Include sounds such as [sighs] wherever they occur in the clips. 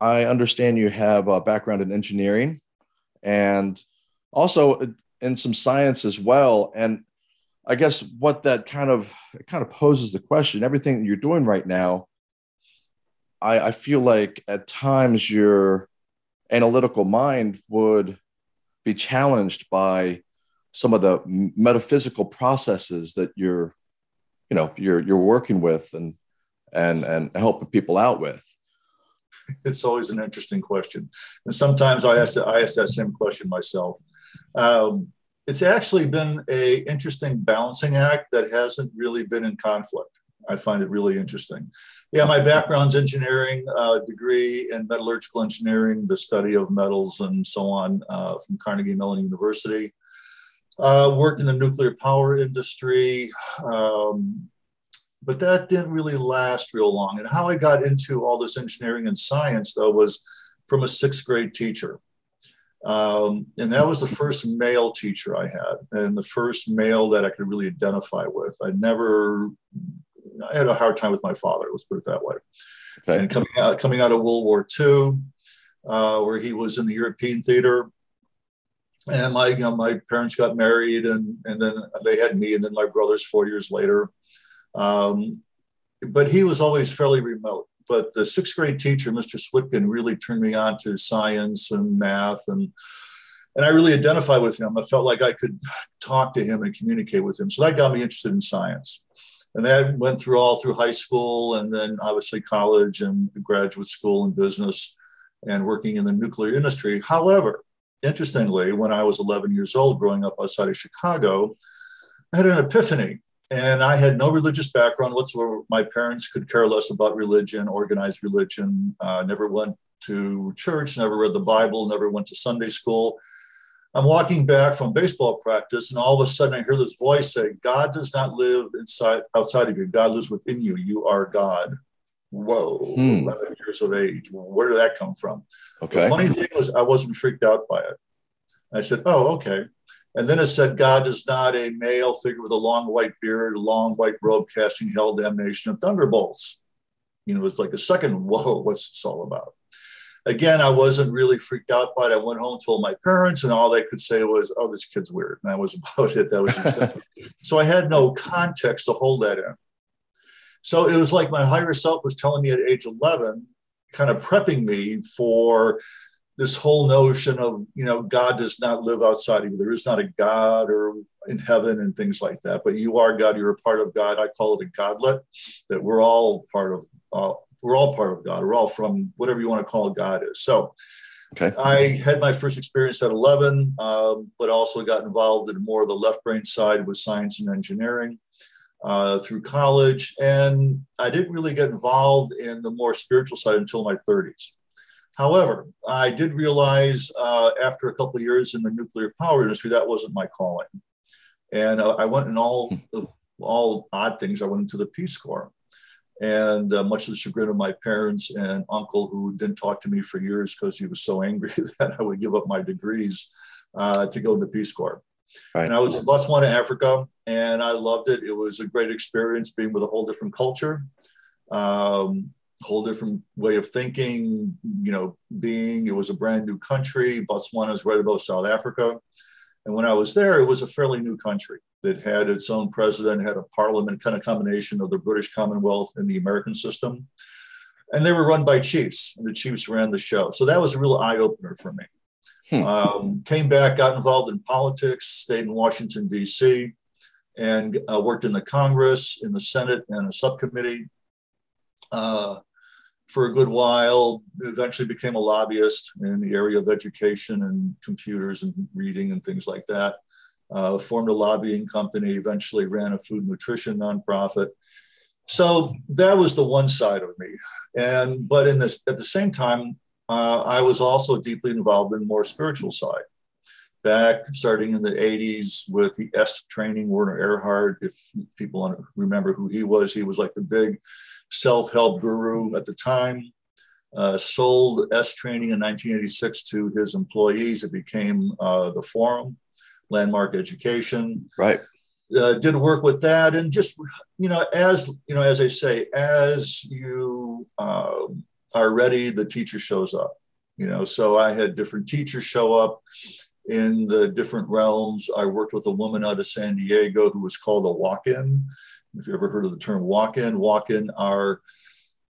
I understand you have a background in engineering and also in some science as well. And I guess what that kind of kind of poses the question: everything that you're doing right now, I, I feel like at times your analytical mind would be challenged by some of the metaphysical processes that you're, you know, you're you're working with and and and helping people out with. [laughs] It's always an interesting question, and sometimes I ask I ask that same question myself. Um, it's actually been a interesting balancing act that hasn't really been in conflict. I find it really interesting. Yeah, my background's engineering uh, degree in metallurgical engineering, the study of metals and so on uh, from Carnegie Mellon University. Uh, worked in the nuclear power industry, um, but that didn't really last real long. And how I got into all this engineering and science, though, was from a sixth grade teacher. Um, and that was the first male teacher I had, and the first male that I could really identify with. I never, I had a hard time with my father. Let's put it that way. Okay. And coming out, coming out of World War II, uh, where he was in the European theater, and my, you know, my parents got married, and and then they had me, and then my brothers four years later. Um, but he was always fairly remote but the sixth grade teacher, Mr. Switkin, really turned me on to science and math and and I really identified with him. I felt like I could talk to him and communicate with him. So that got me interested in science. And that went through all through high school and then obviously college and graduate school and business and working in the nuclear industry. However, interestingly, when I was 11 years old, growing up outside of Chicago, I had an epiphany and I had no religious background whatsoever. My parents could care less about religion, organized religion, uh, never went to church, never read the Bible, never went to Sunday school. I'm walking back from baseball practice, and all of a sudden I hear this voice say, God does not live inside outside of you. God lives within you. You are God. Whoa, hmm. 11 years of age. Where did that come from? Okay. The funny thing was, I wasn't freaked out by it. I said, Oh, okay. And then it said, God is not a male figure with a long white beard, a long white robe casting hell damnation of thunderbolts. You know, it was like a second, [laughs] whoa, what's this all about? Again, I wasn't really freaked out by it. I went home, told my parents, and all they could say was, oh, this kid's weird. And that was [laughs] about it. That was so I had no context to hold that in. So it was like my higher self was telling me at age 11, kind of prepping me for this whole notion of you know god does not live outside of you. There is not a god or in heaven and things like that but you are god. You're a part of god. I call it a godlet that we're all part of uh, we're all part of god. We're all from whatever you want to call god is. So okay. I had my first experience at 11 um, but also got involved in more of the left brain side with science and engineering uh, through college. And i didn't really get involved in the more spiritual side until my 30s However, I did realize uh, after a couple of years in the nuclear power industry that wasn't my calling, and uh, I went in all all odd things. I went into the Peace Corps, and uh, much to the chagrin of my parents and uncle, who didn't talk to me for years because he was so angry [laughs] that I would give up my degrees uh, to go in the Peace Corps. Right. And I was in Botswana, Africa, and I loved it. It was a great experience being with a whole different culture. Um, whole different way of thinking, you know, being it was a brand new country. Botswana is right above South Africa. And when I was there, it was a fairly new country that had its own president, had a parliament, kind of combination of the British Commonwealth and the American system. And they were run by chiefs, and the chiefs ran the show. So that was a real eye opener for me. Hmm. Um, came back, got involved in politics, stayed in Washington, D.C., and uh, worked in the Congress, in the Senate, and a subcommittee. Uh, for a good while, eventually became a lobbyist in the area of education and computers and reading and things like that. Uh, formed a lobbying company, eventually ran a food nutrition nonprofit. So that was the one side of me. And but in this at the same time, uh, I was also deeply involved in the more spiritual side. Back starting in the 80s with the est training, Werner Erhard, if people want to remember who he was, he was like the big self help guru at the time. Uh, sold est training in 1986 to his employees. It became uh, the Forum, Landmark Education. Right. Uh, did work with that, and just you know, as you know, as I say, as you um, are ready, the teacher shows up. You know, so I had different teachers show up in the different realms. I worked with a woman out of San Diego who was called a walk-in. If you ever heard of the term walk-in, walk-in are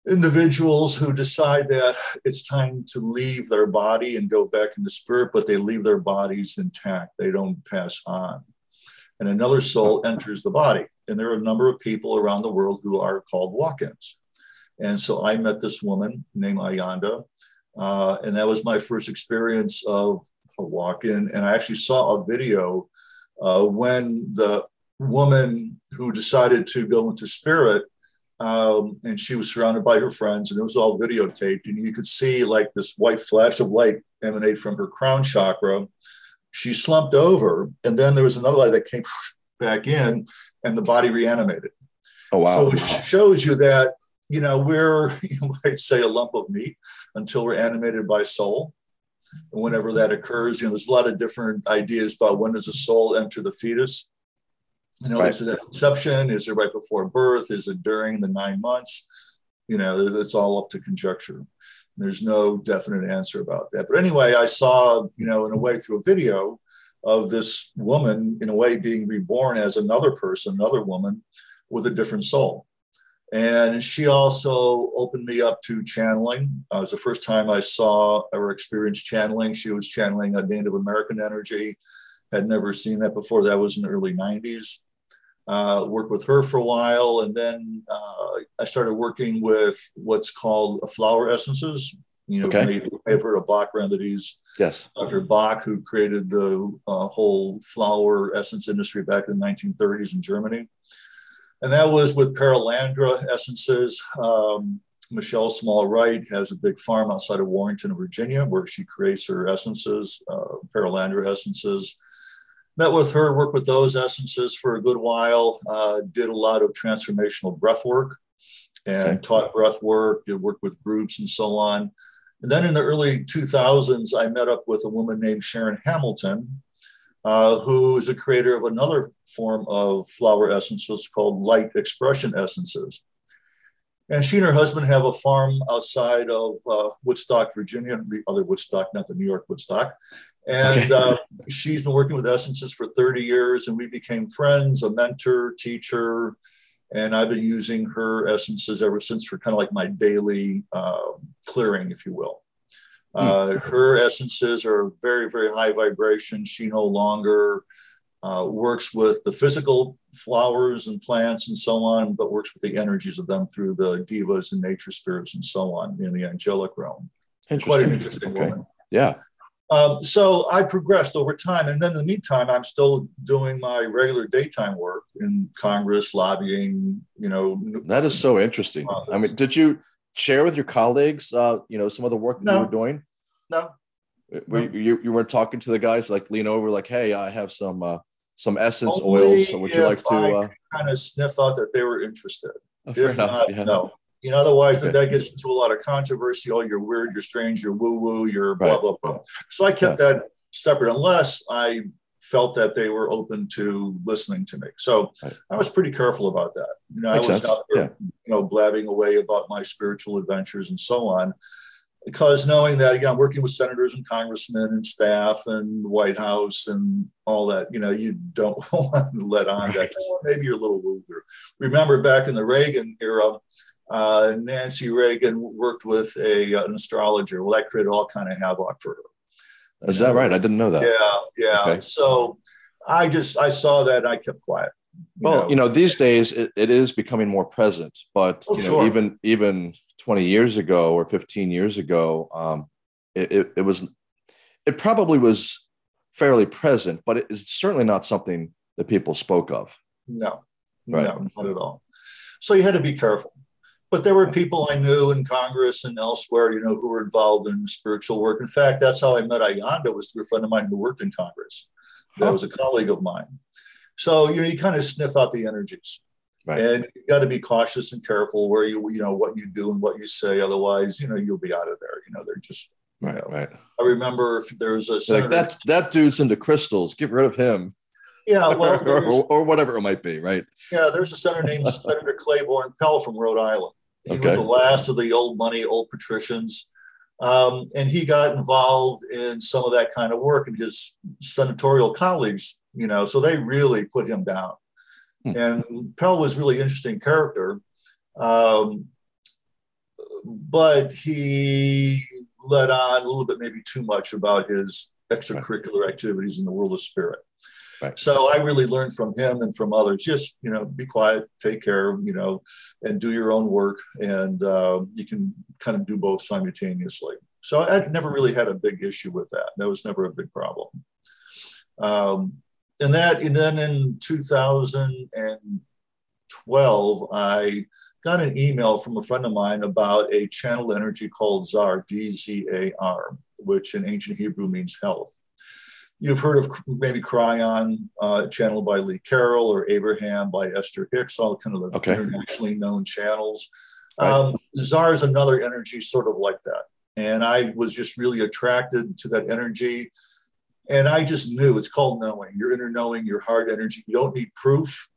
individuals who decide that it's time to leave their body and go back into the spirit, but they leave their bodies intact. They don't pass on. And another soul enters the body. And there are a number of people around the world who are called walk ins. And so I met this woman named Ayanda. Uh, and that was my first experience of a walk in. And I actually saw a video uh, when the woman who decided to go into spirit um, and she was surrounded by her friends, and it was all videotaped. And you could see like this white flash of light emanate from her crown chakra. She slumped over, and then there was another light that came back in, and the body reanimated. Oh wow! So it shows you that you know we're [laughs] you might say a lump of meat until we're animated by soul. And whenever that occurs, you know, there's a lot of different ideas about when does a soul enter the fetus. You know, right. is it at conception? Is it right before birth? Is it during the nine months? You know, it's all up to conjecture. There's no definite answer about that. But anyway, I saw, you know, in a way through a video of this woman, in a way, being reborn as another person, another woman with a different soul. And she also opened me up to channeling. Uh, it was the first time I saw or experienced channeling. She was channeling a Native American energy. Had never seen that before. That was in the early 90s uh, worked with her for a while. And then uh, I started working with what's called flower essences. You know, okay. may have heard of Bach remedies. Yes. Dr. Bach, who created the uh, whole flower essence industry back in the 1930s in Germany. And that was with Perelandra essences. Um, Machaelle Small Wright has a big farm outside of Warrenton, Virginia, where she creates her essences, uh, Perelandra essences met with her, worked with those essences for a good while, uh, did a lot of transformational breath work and okay. taught breath work, did work with groups and so on. And then in the early 2000s, I met up with a woman named Sharon Hamilton, uh, who is a creator of another form of flower essences called light expression essences. And she and her husband have a farm outside of uh, Woodstock, Virginia, the other Woodstock, not the New York Woodstock. And okay. uh, she's been working with Essences for 30 years, and we became friends, a mentor, teacher. And I've been using her essences ever since for kind of like my daily uh, clearing, if you will. Hmm. Uh, her essences are very, very high vibration. She no longer uh, works with the physical flowers and plants and so on, but works with the energies of them through the devas and nature spirits and so on in the angelic realm. Quite an interesting okay. woman. Yeah. Um, so I progressed over time. And then in the meantime, I'm still doing my regular daytime work in Congress, lobbying, you know. That is so interesting. I mean, did you share with your colleagues, uh, you know, some of the work that no. you were doing? No. Were no. You, you weren't talking to the guys like lean over like, hey, I have some uh, some essence Only oils. Would you like to uh, kind of sniff out that they were interested? Oh, if enough, not, yeah. no. You know, otherwise okay. that gets into a lot of controversy. Oh, you're weird, you're strange, you're woo woo, you're blah right. blah blah. So I kept yeah. that separate, unless I felt that they were open to listening to me. So right. I was pretty careful about that. You know, Makes I was sense. out there, yeah. you know, blabbing away about my spiritual adventures and so on. Because knowing that, you know, working with senators and congressmen and staff and White House and all that, you know, you don't [laughs] want to let on that maybe you're a little woo. Remember back in the Reagan era, uh, Nancy Reagan worked with a, uh, an astrologer. Well, that created all kind of havoc for her. Is that right? I didn't know that. Yeah, yeah. Okay. So I just I saw that I kept quiet. You well, know. you know, these days it, it is becoming more present, but oh, you know, sure. even even 20 years ago or 15 years ago, um, it, it, it was it probably was fairly present, but it is certainly not something that people spoke of. No, right. no, not at all. So you had to be careful. But there were people I knew in Congress and elsewhere, you know, who were involved in spiritual work. In fact, that's how I met Ayanda was through a friend of mine who worked in Congress. That was a colleague of mine. So you know, you kind of sniff out the energies. Right. And you got to be cautious and careful where you, you know, what you do and what you say. Otherwise, you know, you'll be out of there. You know, they're just right. You know, right. I remember if there was a senator, like that that dude's into crystals. Get rid of him. Yeah, well, [laughs] or, or, whatever it might be, right? Yeah, there's a senator named [laughs] Senator Claiborne Pell from Rhode Island, He okay. was the last of the old money, old patricians. Um, and he got involved in some of that kind of work and his senatorial colleagues, you know, so they really put him down. Hmm. And Pell was really interesting character. Um, but he let on a little bit, maybe too much about his extracurricular right. activities in the world of spirit. Right. So I really learned from him and from others. Just you know, be quiet, take care, you know, and do your own work, and uh, you can kind of do both simultaneously. So I never really had a big issue with that. That was never a big problem. Um, and that, and then in 2012, I got an email from a friend of mine about a channel energy called ZAR, D Z A R, which in ancient Hebrew means health. You've heard of maybe Kryon uh, channeled by Lee Carroll, or Abraham by Esther Hicks, all kind of the okay. internationally known channels. Right. Um, ZAR is another energy sort of like that. And I was just really attracted to that energy. And I just knew it's called knowing, your inner knowing, your heart energy. You don't need proof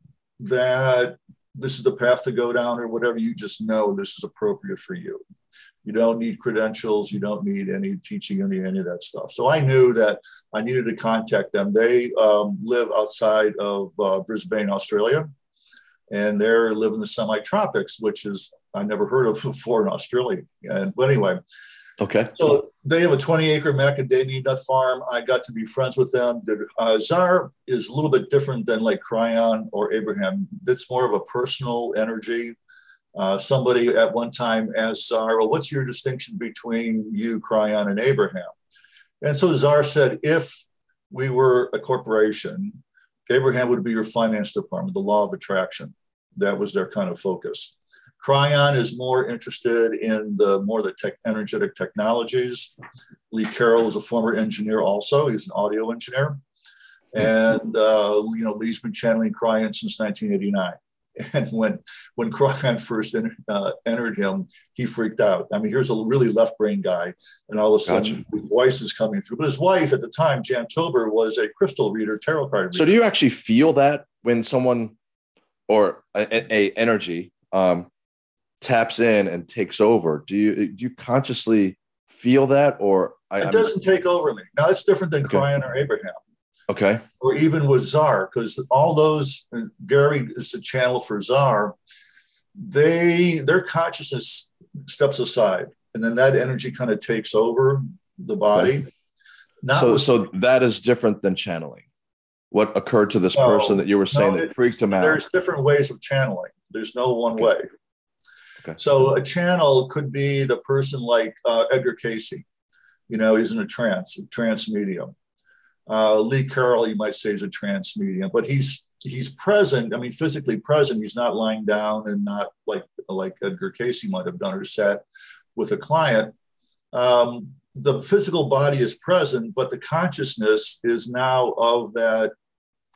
that this is the path to go down or whatever. You just know this is appropriate for you. You don't need credentials. You don't need any teaching, any, any of that stuff. So I knew that I needed to contact them. They um, live outside of uh, Brisbane, Australia, and they live in the semi-tropics, which is I never heard of [laughs] before in Australia. And but anyway, okay. So they have a 20-acre macadamia nut farm. I got to be friends with them. Uh, Zar is a little bit different than like Kryon or Abraham. It's more of a personal energy uh, somebody at one time asked Zar, well, what's your distinction between you, Kryon, and Abraham? And so Zar said, if we were a corporation, Abraham would be your finance department, the law of attraction. That was their kind of focus. Kryon is more interested in the more the tech, energetic technologies. Lee Carroll is a former engineer also. He's an audio engineer. And, uh, you know, Lee's been channeling Kryon since 1989. [laughs] And when when Kryon first entered, uh, entered him, he freaked out. I mean, here's a really left brain guy, and all of a sudden gotcha. his voice is coming through. But his wife at the time, Jan Tober, was a crystal reader, tarot card reader. So do you actually feel that when someone or a, a energy um, taps in and takes over? Do you do you consciously feel that, or I, it doesn't take over me? Now it's different than okay. Or Abraham. Okay. Or even with Zar, because all those uh, Gary is the channel for Zar. They their consciousness steps aside, and then that energy kind of takes over the body. Okay. Not so, with, so that is different than channeling. What occurred to this no, person that you were saying no, that freaked him out? There's different ways of channeling. There's no one okay. way. Okay. So a channel could be the person like uh, Edgar Cayce, You know, he's in a trance, a trance medium. Uh, Lee Carroll, you might say, is a trance medium, but he's he's present. I mean, physically present. He's not lying down and not like like Edgar Cayce might have done or sat with a client. Um, the physical body is present, but the consciousness is now of that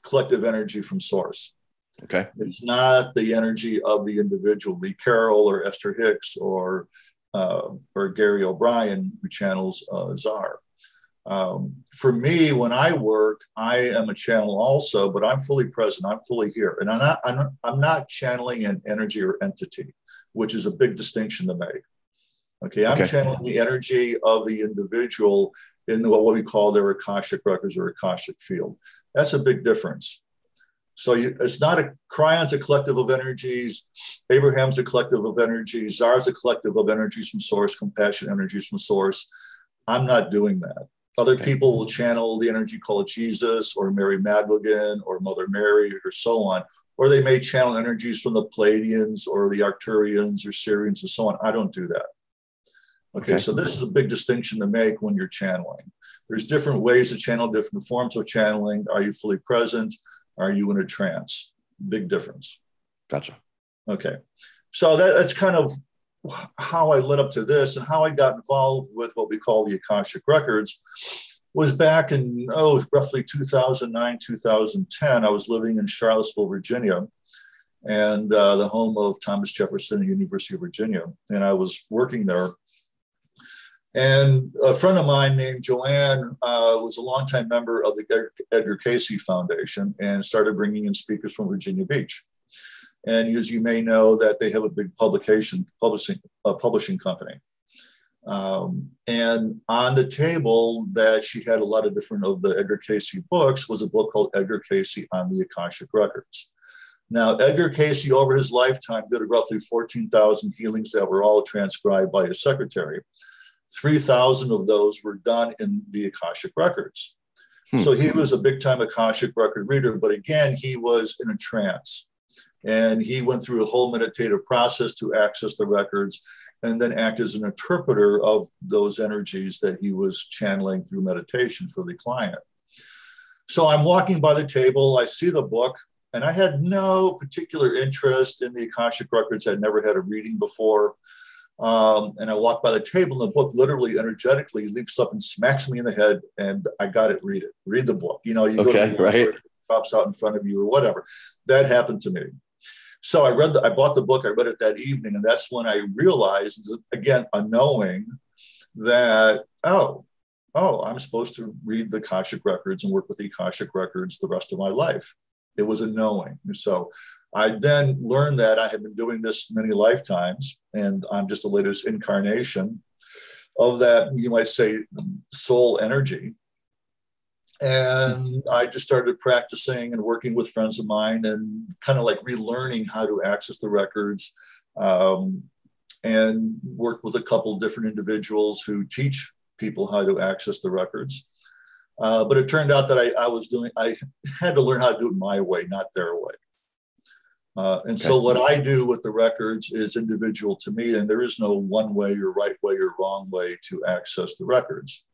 collective energy from source. Okay. It's not the energy of the individual, Lee Carroll or Esther Hicks or uh, or Gary O'Brien, who channels uh, Zar. Um, for me, when I work, I am a channel also, but I'm fully present. I'm fully here, and I'm not. I'm not, I'm not channeling an energy or entity, which is a big distinction to make. Okay, I'm okay. channeling the energy of the individual in the, what we call their akashic records or akashic field. That's a big difference. So you, it's not a Kryon's a collective of energies, Abraham's a collective of energies, Zar's a collective of energies from source, compassion energies from source. I'm not doing that. Other okay. people will channel the energy called Jesus or Mary Magdalene or Mother Mary or so on. Or they may channel energies from the Pleiadians or the Arcturians or Sirians and so on. I don't do that. Okay, okay, so this is a big distinction to make when you're channeling. There's different ways to channel, different forms of channeling. Are you fully present? Are you in a trance? Big difference. Gotcha. Okay. So that, that's kind of how I led up to this and how I got involved with what we call the Akashic Records was back in, oh, roughly 2009, 2010. I was living in Charlottesville, Virginia, and uh, the home of Thomas Jefferson University of Virginia. And I was working there. And a friend of mine named Joanne uh, was a longtime member of the Edgar Cayce Foundation and started bringing in speakers from Virginia Beach. And as you may know, that they have a big publication publishing uh, publishing company. Um, and on the table that she had a lot of different of the Edgar Cayce books was a book called Edgar Cayce on the Akashic Records. Now, Edgar Cayce, over his lifetime, did roughly 14,000 healings that were all transcribed by his secretary. 3,000 of those were done in the Akashic Records. Hmm. So he was a big time Akashic record reader, but again, he was in a trance. And he went through a whole meditative process to access the records and then act as an interpreter of those energies that he was channeling through meditation for the client. So I'm walking by the table, I see the book, and I had no particular interest in the Akashic Records. I'd never had a reading before. Um, and I walk by the table, and the book literally energetically leaps up and smacks me in the head. And I got it. Read it. Read the book. You know, you okay, go to right. pops out in front of you or whatever. That happened to me. So I read the, I bought the book. I read it that evening, and that's when I realized, again, a knowing that oh, oh, I'm supposed to read the Akashic records and work with the Akashic records the rest of my life. It was a knowing. So I then learned that I had been doing this many lifetimes, and I'm just the latest incarnation of that, you might say, soul energy. And I just started practicing and working with friends of mine and kind of like relearning how to access the records. Um, and worked with a couple different individuals who teach people how to access the records. Uh, but it turned out that I, I, was doing, I had to learn how to do it my way, not their way. Uh, and okay. so what I do with the records is individual to me, and there is no one way or right way or wrong way to access the records.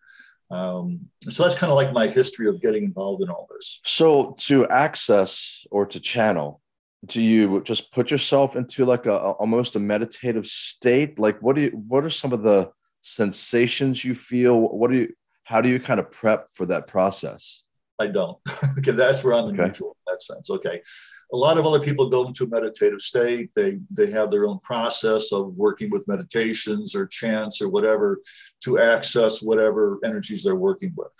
Um, so that's kind of like my history of getting involved in all this. So to access or to channel, do you just put yourself into like a, almost a meditative state? Like what do you, what are some of the sensations you feel? What do you, how do you kind of prep for that process? I don't. [laughs] okay, that's where I'm okay. neutral in that sense. Okay. A lot of other people go into a meditative state. They they have their own process of working with meditations or chants or whatever to access whatever energies they're working with.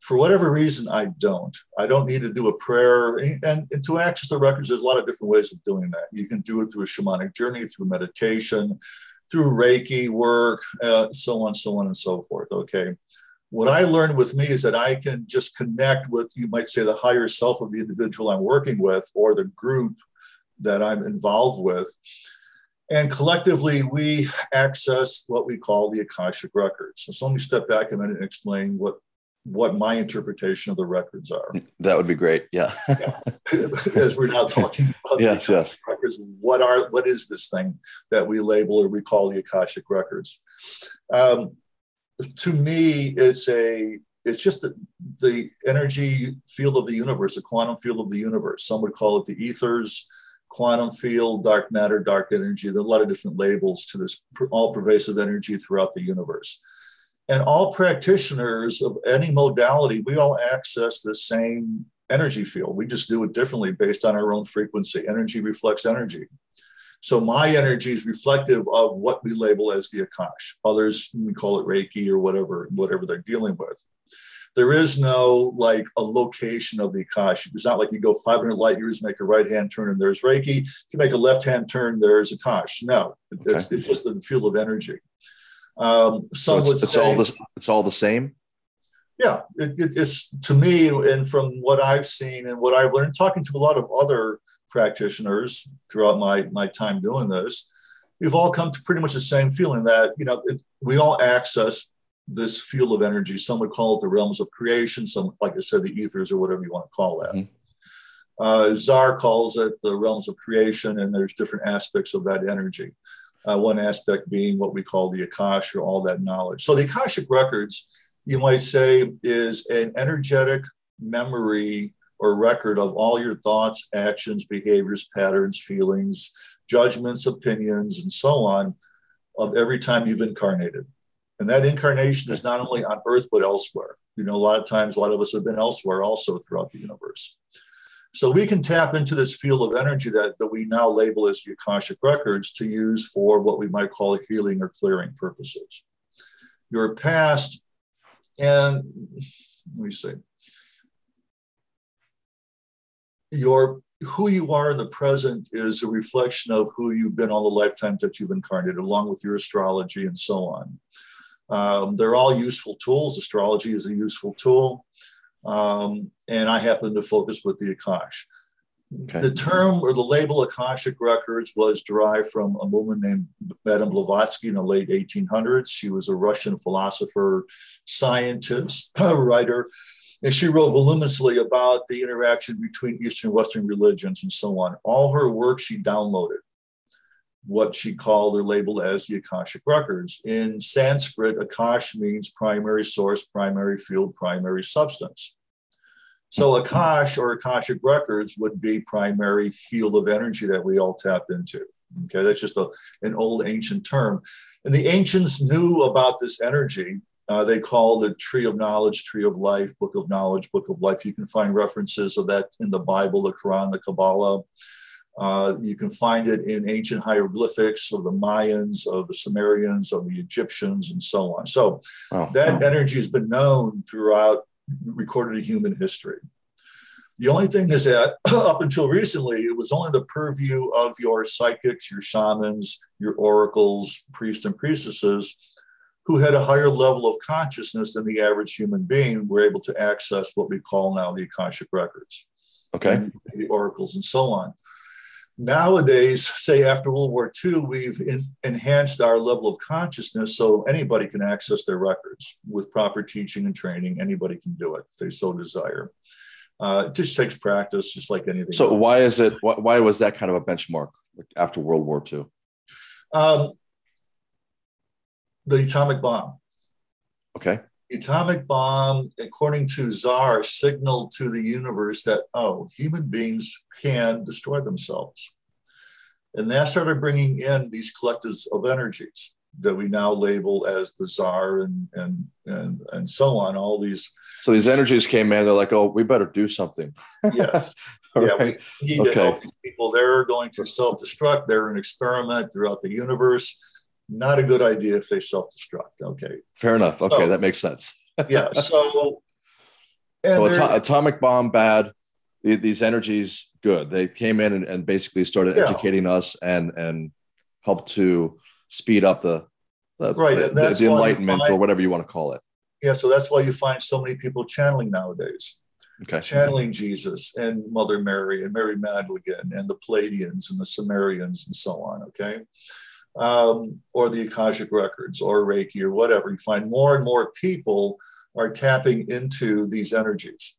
For whatever reason, I don't. I don't need to do a prayer. And, and to access the records, there's a lot of different ways of doing that. You can do it through a shamanic journey, through meditation, through Reiki work, uh, so on, so on, and so forth. Okay. What I learned with me is that I can just connect with, you might say, the higher self of the individual I'm working with or the group that I'm involved with. And collectively, we access what we call the Akashic records. So, so let me step back a minute and explain what what my interpretation of the records are. That would be great. Yeah. yeah. [laughs] As we're now talking about yes, yes. records, what are what is this thing that we label or we call the Akashic records? Um, to me, it's a it's just the, the energy field of the universe, the quantum field of the universe. Some would call it the ethers, quantum field, dark matter, dark energy. There are a lot of different labels to this all pervasive energy throughout the universe. And all practitioners of any modality, we all access the same energy field. We just do it differently based on our own frequency. Energy reflects energy. So my energy is reflective of what we label as the Akash. Others, we call it Reiki or whatever, whatever they're dealing with. There is no like a location of the Akash. It's not like you go 500 light years, make a right hand turn, and there's Reiki. If you make a left hand turn, there's Akash. No, okay. it's, it's just the field of energy. Um, some so it's, would it's say, all the, it's all the same. Yeah, it, it, it's to me, and from what I've seen and what I've learned, talking to a lot of other practitioners throughout my, my time doing this, we've all come to pretty much the same feeling that, you know, it, we all access this field of energy. Some would call it the realms of creation, some, like I said, the ethers or whatever you want to call that. Mm-hmm. Uh, Zar calls it the realms of creation, and there's different aspects of that energy. Uh, one aspect being what we call the Akash or all that knowledge. So the Akashic records, you might say, is an energetic memory or record of all your thoughts, actions, behaviors, patterns, feelings, judgments, opinions, and so on of every time you've incarnated. And that incarnation is not only on earth, but elsewhere. You know, a lot of times, a lot of us have been elsewhere also throughout the universe. So we can tap into this field of energy that, that we now label as the Akashic records to use for what we might call healing or clearing purposes. Your past, and let me see, your who you are in the present is a reflection of who you've been all the lifetimes that you've incarnated, along with your astrology and so on. Um, they're all useful tools. Astrology is a useful tool. Um, and I happen to focus with the Akash. Okay. The term or the label Akashic Records was derived from a woman named Madame Blavatsky in the late 1800s. She was a Russian philosopher, scientist, [clears throat] writer, and she wrote voluminously about the interaction between Eastern and Western religions and so on. All her work she downloaded, what she called or labeled as the Akashic Records. In Sanskrit, Akash means primary source, primary field, primary substance. So Akash or Akashic records would be primary field of energy that we all tap into. Okay, that's just a, an old ancient term. And the ancients knew about this energy. Uh, they call it tree of knowledge, tree of life, book of knowledge, book of life. You can find references of that in the Bible, the Quran, the Kabbalah. Uh, you can find it in ancient hieroglyphics of the Mayans, of the Sumerians, of the Egyptians, and so on. So wow. that energy has been known throughout recorded human history. The only thing is that [clears throat] up until recently, it was only the purview of your psychics, your shamans, your oracles, priests, and priestesses who had a higher level of consciousness than the average human being were able to access what we call now the Akashic records. Okay. The oracles and so on. Nowadays, say after World War II, we've in, enhanced our level of consciousness so anybody can access their records with proper teaching and training. Anybody can do it if they so desire. Uh, it just takes practice, just like anything. So, else. why is it? Why was that kind of a benchmark after World War II? Um, the atomic bomb. Okay The atomic bomb, according to Zar, signaled to the universe that, oh, human beings can destroy themselves. And that started bringing in these collectives of energies that we now label as the Zar and, and, and, and so on, all these. So these energies came in, they're like, oh, we better do something. yes. [laughs] yeah, right. we need okay. to help these people. They're going to self destruct, they're an experiment throughout the universe not a good idea if they self-destruct. Okay. Fair enough. Okay, so, that makes sense. [laughs] yeah. So. so ato- atomic bomb bad. These energies good. They came in and, and basically started yeah. educating us and and helped to speed up the the, right, the, the, the enlightenment find, or whatever you want to call it. Yeah. So that's why you find so many people channeling nowadays. Okay. Channeling Jesus and Mother Mary and Mary Magdalene and the Pleiadians and the Sumerians and so on. Okay um, or the Akashic Records or Reiki or whatever. You find more and more people are tapping into these energies.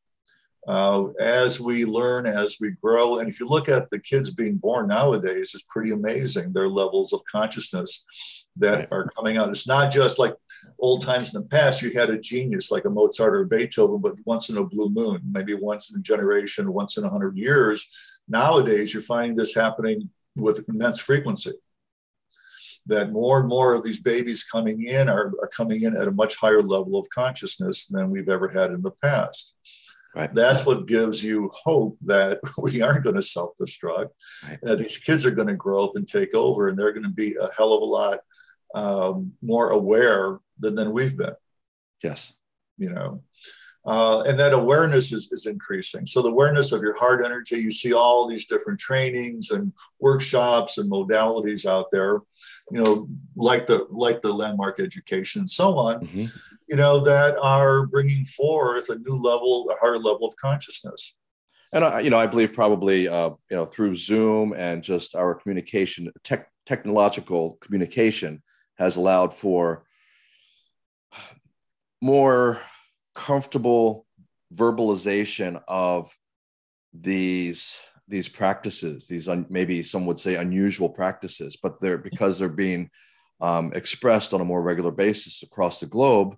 Uh, as we learn, as we grow, and if you look at the kids being born nowadays, it's pretty amazing their levels of consciousness that are coming out. It's not just like old times in the past, you had a genius like a Mozart or Beethoven, but once in a blue moon, maybe once in a generation, once in a hundred years. Nowadays, you're finding this happening with immense frequency that more and more of these babies coming in are, are coming in at a much higher level of consciousness than we've ever had in the past. Right. That's what gives you hope that [laughs] we aren't going to self destruct, right. that these kids are going to grow up and take over, and they're going to be a hell of a lot um, more aware than, than we've been. Yes. You know, uh, and that awareness is, is increasing. So the awareness of your heart energy, you see all these different trainings and workshops and modalities out there, you know, like the like the landmark education and so on, mm-hmm. you know, that are bringing forth a new level, a higher level of consciousness. And I, you know, I believe probably uh, you know through Zoom and just our communication, tech, technological communication has allowed for more comfortable verbalization of these these practices these un, maybe some would say unusual practices but they're because they're being um, expressed on a more regular basis across the globe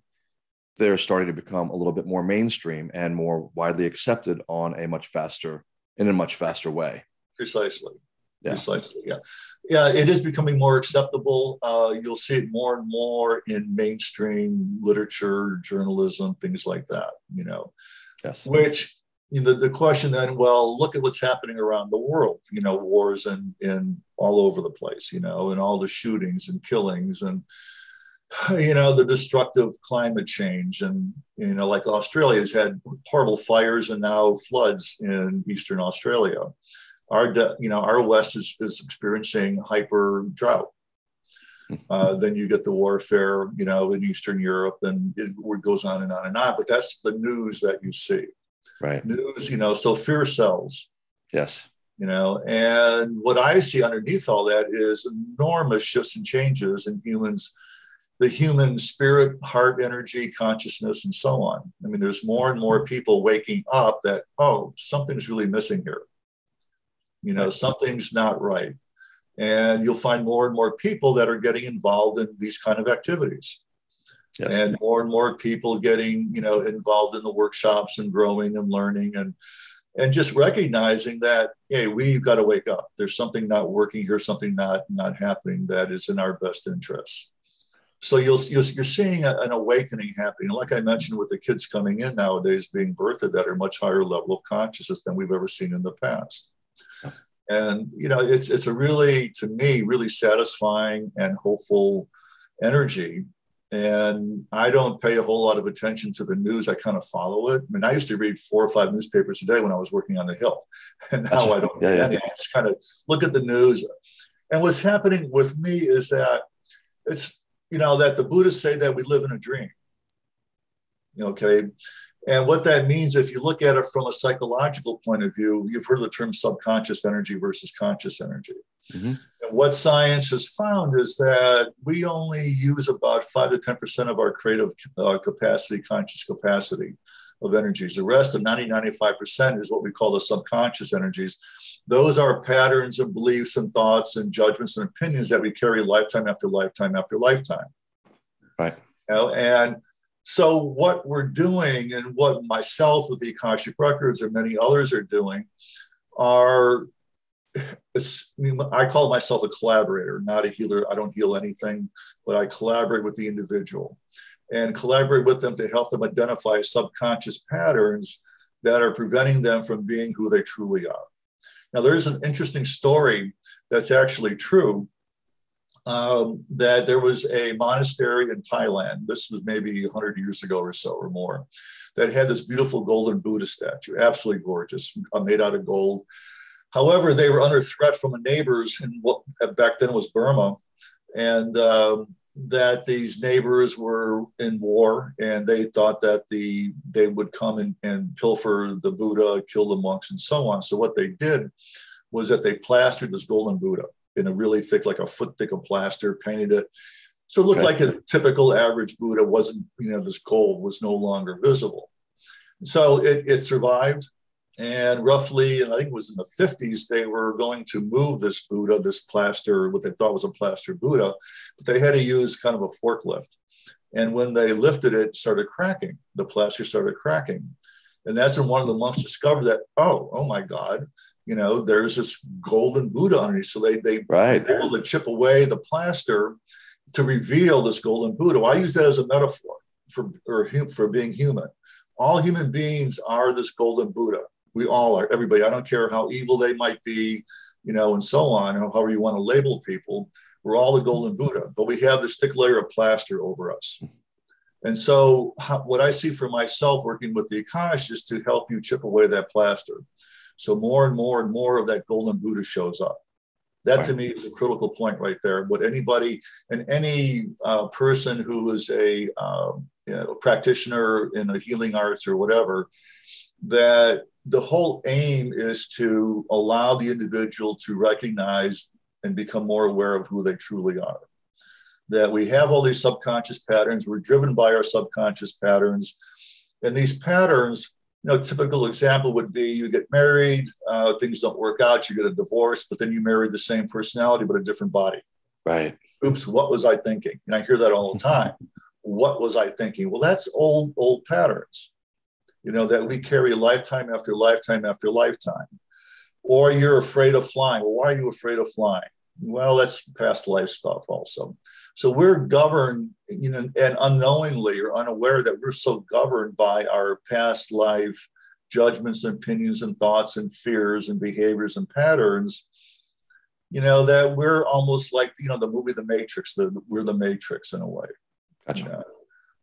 they're starting to become a little bit more mainstream and more widely accepted on a much faster in a much faster way. Precisely. Yeah. precisely yeah. Yeah it is becoming more acceptable. Uh, you'll see it more and more in mainstream literature journalism things like that you know. Yes. Which you know, the question then well look at what's happening around the world you know wars and in all over the place you know and all the shootings and killings and [sighs] you know the destructive climate change. And you know like australia has had horrible fires and now floods in eastern australia. Our you know our west is, is experiencing hyper drought. [laughs] Uh, then you get the warfare you know in eastern europe and it goes on and on and on. But that's the news that you see right. News you know so fear sells. Yes. You know and what i see underneath all that is enormous shifts and changes in humans the human spirit heart energy consciousness and so on. I mean there's more and more people waking up that oh something's really missing here. You know something's not right. And you'll find more and more people that are getting involved in these kind of activities yes. and more and more people getting you know involved in the workshops and growing and learning and and just recognizing that hey we've got to wake up. There's something not working here something not not happening that is in our best interest so you'll, you're seeing an awakening happening. Like i mentioned with the kids coming in nowadays being birthed at a much higher level of consciousness than we've ever seen in the past. And you know it's it's a really to me really satisfying and hopeful energy and i don't pay a whole lot of attention to the news. I kind of follow it. I mean i used to read four or five newspapers a day when i was working on the hill. [laughs] And now i don't yeah, yeah. I just kind of look at the news. And what's happening with me is that it's you know that the buddhists say that we live in a dream. Okay? And what that means, if you look at it from a psychological point of view, you've heard the term subconscious energy versus conscious energy. Mm-hmm. And what science has found is that we only use about 5 to 10% of our creative uh, capacity, conscious capacity of energies. The rest of 90, 95% is what we call the subconscious energies. Those are patterns and beliefs and thoughts and judgments and opinions that we carry lifetime after lifetime after lifetime. Right. You know, and so, what we're doing and what myself with the Akashic Records and many others are doing are, I call myself a collaborator, not a healer. I don't heal anything, but I collaborate with the individual and collaborate with them to help them identify subconscious patterns that are preventing them from being who they truly are. Now, there's an interesting story that's actually true um, that there was a monastery in Thailand. This was maybe 100 years ago or so or more, that had this beautiful golden Buddha statue, absolutely gorgeous, uh, made out of gold. However, they were under threat from the neighbors in what back then was Burma, and um, that these neighbors were in war, and they thought that the they would come and, and pilfer the Buddha, kill the monks, and so on. So what they did was that they plastered this golden Buddha in a really thick, like a foot thick of plaster, painted it. So it looked like a typical average Buddha wasn't, you know, this gold was no longer visible. So it, it survived. And roughly, I think it was in the 50s, they were going to move this Buddha, this plaster, what they thought was a plaster Buddha, but they had to use kind of a forklift. And when they lifted it, it started cracking. The plaster started cracking. And that's when one of the monks discovered that, oh, oh my God, you know, there's this golden Buddha underneath. So they they right. able to chip away the plaster to reveal this golden Buddha. I use that as a metaphor for or for being human. All human beings are this golden Buddha. We all are. Everybody. I don't care how evil they might be, you know, and so on, or however you want to label people. We're all the golden Buddha, but we have this thick layer of plaster over us. And so, how, what I see for myself working with the Akash is to help you chip away that plaster. So more and more and more of that golden Buddha shows up. That right. to me is a critical point right there. What anybody and any uh, person who is a, um, you know, practitioner in the healing arts or whatever, that the whole aim is to allow the individual to recognize and become more aware of who they truly are. That we have all these subconscious patterns, we're driven by our subconscious patterns. And these patterns you know, typical example would be you get married, uh, things don't work out, you get a divorce, but then you marry the same personality but a different body. Right. Oops, what was I thinking? And I hear that all the time. what was I thinking? Well, that's old, old patterns, you know, that we carry lifetime after lifetime after lifetime. Or you're afraid of flying. Well, why are you afraid of flying? Well, that's past life stuff also. So we're governed, you know, and unknowingly or unaware that we're so governed by our past life judgments and opinions and thoughts and fears and behaviors and patterns, you know, that we're almost like, you know, the movie The Matrix, the, we're the Matrix in a way. Gotcha. You know?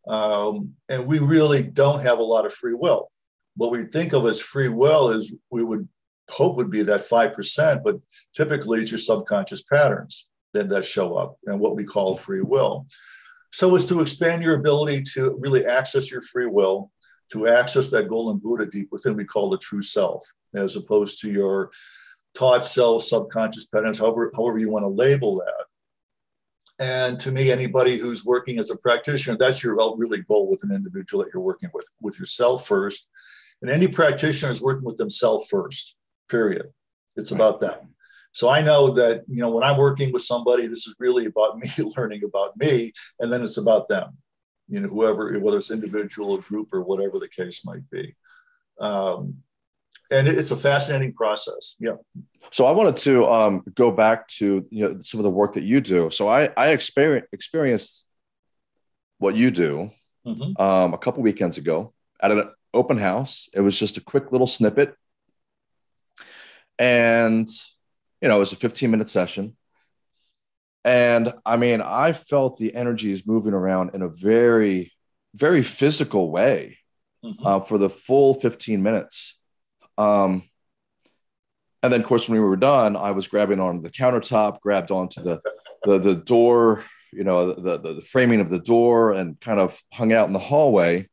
Um, and we really don't have a lot of free will. What we think of as free will is we would hope would be that 5%, but typically it's your subconscious patterns that, that show up and what we call free will. So it's to expand your ability to really access your free will, to access that golden Buddha deep within we call the true self, as opposed to your taught self, subconscious patterns, however, however you want to label that. And to me, anybody who's working as a practitioner, that's your really goal with an individual that you're working with, with yourself first. And any practitioner is working with themselves first, period. It's about them. So I know that, you know, when I'm working with somebody, this is really about [laughs] me learning about me, and then it's about them, you know, whoever, whether it's individual or group or whatever the case might be. Um, and it's a fascinating process. Yeah. So I wanted to um, go back to you know some of the work that you do. So I I experience experienced what you do mm-hmm. um, a couple weekends ago at an open house. It was just a quick little snippet, and you know it was a 15 minute session. And I mean, I felt the energies moving around in a very, very physical way mm-hmm. uh, for the full 15 minutes um, and then, of course, when we were done, I was grabbing on the countertop, grabbed onto the the, the door, you know, the, the, the framing of the door, and kind of hung out in the hallway.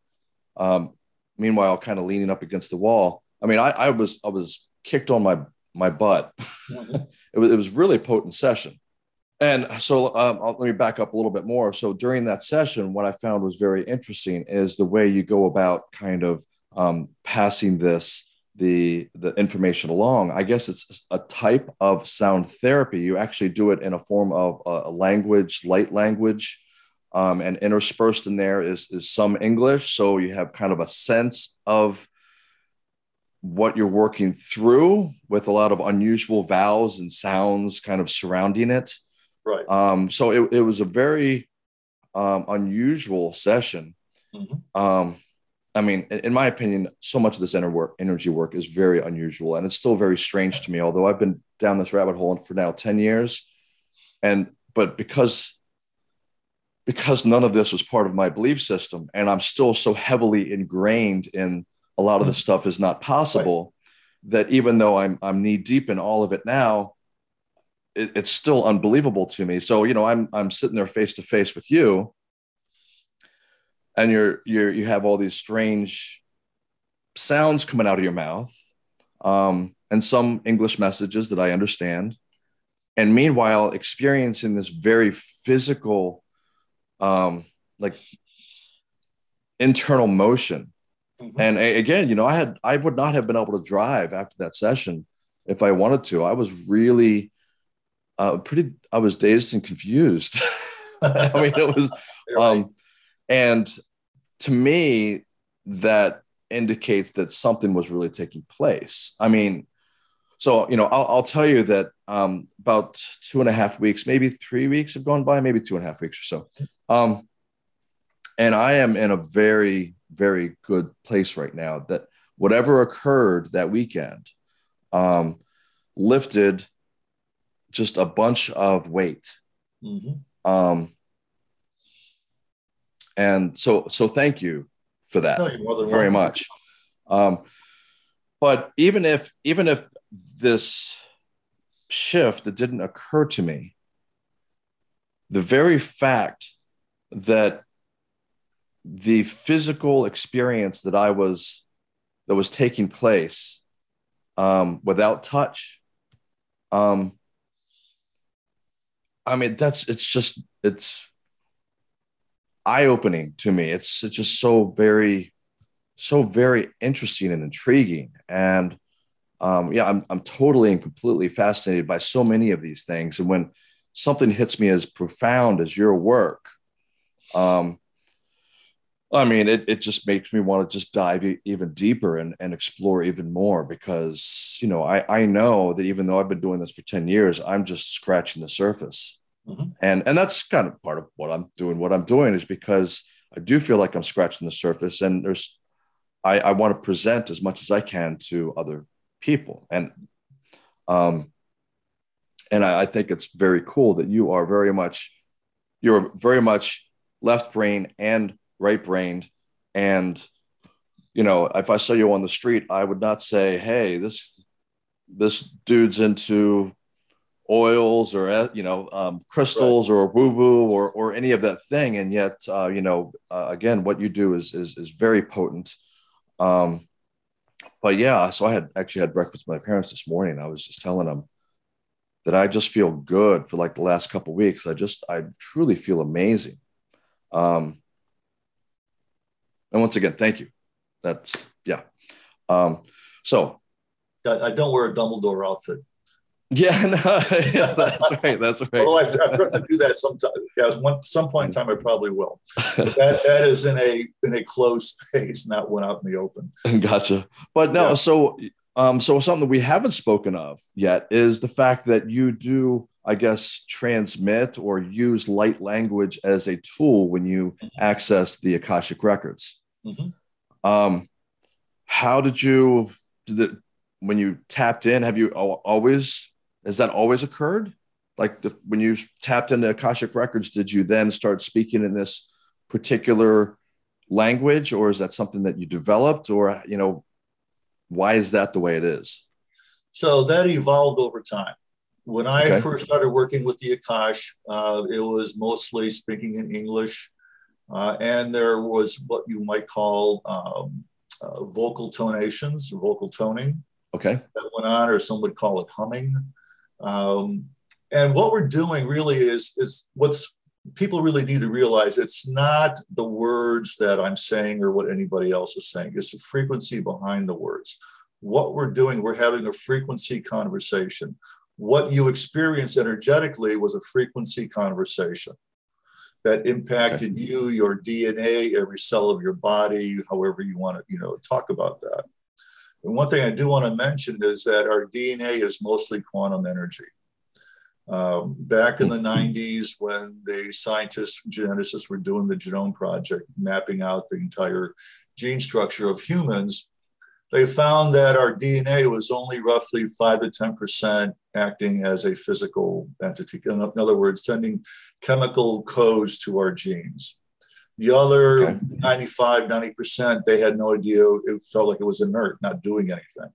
Um, meanwhile, kind of leaning up against the wall. I mean, I, I was I was kicked on my my butt. [laughs] it was it was really potent session. And so um, let me back up a little bit more. So during that session, what I found was very interesting is the way you go about kind of um, passing this the the information along. I guess it's a type of sound therapy. You actually do it in a form of a, language light language um, and interspersed in there is is some english. So you have kind of a sense of what you're working through with a lot of unusual vowels and sounds kind of surrounding it. Right. Um, so it, it was a very um, unusual session. Mm-hmm. um, I mean, in my opinion, so much of this energy work is very unusual and it's still very strange to me, although I've been down this rabbit hole for now 10 years. And, but because, because none of this was part of my belief system and I'm still so heavily ingrained in a lot of the stuff is not possible right. that even though I'm, I'm knee deep in all of it now, it, it's still unbelievable to me. So, you know, I'm, I'm sitting there face to face with you and you're you're you have all these strange sounds coming out of your mouth um, and some english messages that i understand. And meanwhile experiencing this very physical um, like internal motion. Mm-hmm. and a, again you know i had i would not have been able to drive after that session if i wanted to. I was really uh, pretty i was dazed and confused. [laughs] I mean it was [laughs] um, and to me, that indicates that something was really taking place. I mean, so you know, I'll, I'll tell you that um, about two and a half weeks, maybe three weeks have gone by, maybe two and a half weeks or so, um, and I am in a very, very good place right now. That whatever occurred that weekend um, lifted just a bunch of weight. Mm-hmm. Um, and so so thank you for that no, very much. Um, but even if even if this shift it didn't occur to me the very fact that the physical experience that i was that was taking place um, without touch um, i mean that's it's just it's eye opening to me. It's, it's just so very, so very interesting and intriguing. And um, yeah, I'm, I'm totally and completely fascinated by so many of these things. And when something hits me as profound as your work, um, I mean, it, it just makes me want to just dive even deeper and, and explore even more because, you know, I, I know that even though I've been doing this for 10 years, I'm just scratching the surface. Mm-hmm. And and that's kind of part of what I'm doing. What I'm doing is because I do feel like I'm scratching the surface, and there's I, I want to present as much as I can to other people, and um, and I, I think it's very cool that you are very much you're very much left brain and right brained, and you know if I saw you on the street, I would not say, "Hey, this this dude's into oils or uh, you know um, crystals right. or woo woo or or any of that thing, and yet uh, you know uh, again what you do is is is very potent. Um, but yeah, so I had actually had breakfast with my parents this morning. I was just telling them that I just feel good for like the last couple weeks. I just I truly feel amazing. Um, and once again, thank you. That's yeah. Um, so I, don't wear a Dumbledore outfit. Yeah, [laughs] no, yeah, that's right. That's right. Although I've, I've to do that sometime. Yeah, one, some point in time I probably will. But that that is in a in a closed space, not one out in the open. [laughs] Gotcha. But no, yeah. so um, so something we haven't spoken of yet is the fact that you do, I guess, transmit or use light language as a tool when you mm-hmm. access the Akashic records. Mm-hmm. Um, how did you did it when you tapped in? Have you always has that always occurred? Like the, when you tapped into Akashic records, did you then start speaking in this particular language, or is that something that you developed, or you know, why is that the way it is? So that evolved over time. When I okay. first started working with the Akash, uh, it was mostly speaking in English, uh, and there was what you might call um, uh, vocal tonations, vocal toning. Okay. That went on, or some would call it humming. Um, and what we're doing really is is what's people really need to realize it's not the words that I'm saying or what anybody else is saying. It's the frequency behind the words. What we're doing, we're having a frequency conversation. What you experience energetically was a frequency conversation that impacted you, your DNA, every cell of your body, however you want to, you know, talk about that. And one thing I do want to mention is that our DNA is mostly quantum energy. Um, back in the 90s, when the scientists, geneticists were doing the Genome Project, mapping out the entire gene structure of humans, they found that our DNA was only roughly 5 to 10% acting as a physical entity. In other words, sending chemical codes to our genes. The other okay. 95, 90%, they had no idea. It felt like it was inert, not doing anything.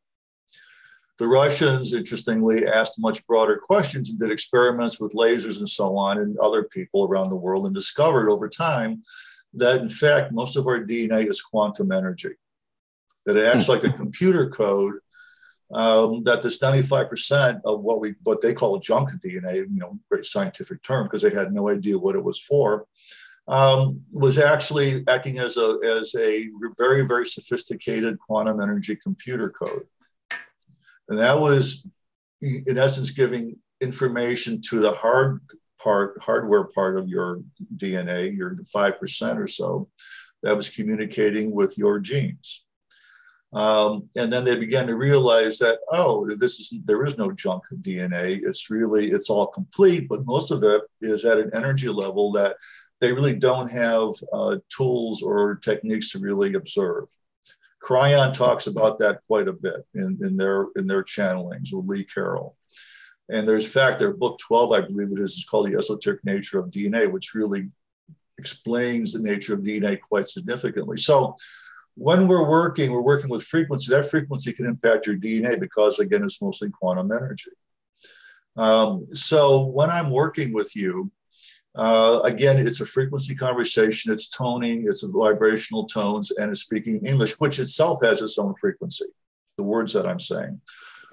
The Russians, interestingly, asked much broader questions and did experiments with lasers and so on, and other people around the world, and discovered over time that, in fact, most of our DNA is quantum energy, that it acts hmm. like a computer code. Um, that this 95% of what we what they call junk DNA, you know, great scientific term because they had no idea what it was for, um, was actually acting as a, as a very, very sophisticated quantum energy computer code. And that was, in essence, giving information to the hard part, hardware part of your DNA, your 5% or so, that was communicating with your genes. Um, and then they began to realize that oh this is there is no junk dna it's really it's all complete but most of it is at an energy level that they really don't have uh, tools or techniques to really observe. Kryon talks about that quite a bit in, in their in their channelings with Lee Carroll. And there's fact their book 12, I believe it is, is called The Esoteric Nature of DNA, which really explains the nature of DNA quite significantly. So when we're working, we're working with frequency. That frequency can impact your DNA because, again, it's mostly quantum energy. Um, so when I'm working with you, uh, again, it's a frequency conversation, it's toning, it's vibrational tones, and it's speaking English, which itself has its own frequency, the words that I'm saying.